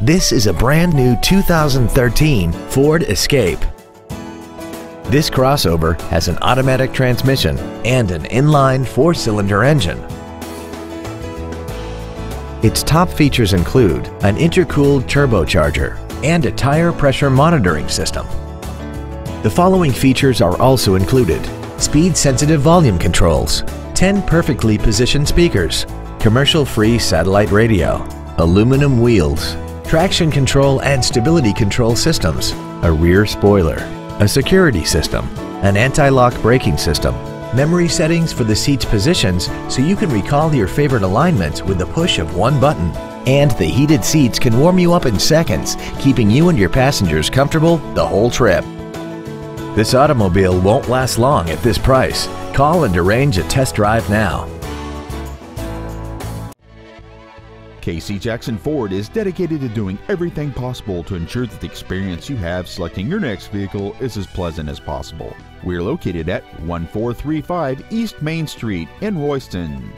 This is a brand new 2013 Ford Escape. This crossover has an automatic transmission and an inline four-cylinder engine. Its top features include an intercooled turbocharger and a tire pressure monitoring system. The following features are also included. Speed-sensitive volume controls, 10 perfectly positioned speakers, commercial-free satellite radio, aluminum wheels, traction control and stability control systems, a rear spoiler, a security system, an anti-lock braking system, memory settings for the seat's positions so you can recall your favorite alignments with the push of one button, and the heated seats can warm you up in seconds, keeping you and your passengers comfortable the whole trip. This automobile won't last long at this price. Call and arrange a test drive now. Casey Jackson Ford is dedicated to doing everything possible to ensure that the experience you have selecting your next vehicle is as pleasant as possible. We're located at 1435 East Main Street in Royston.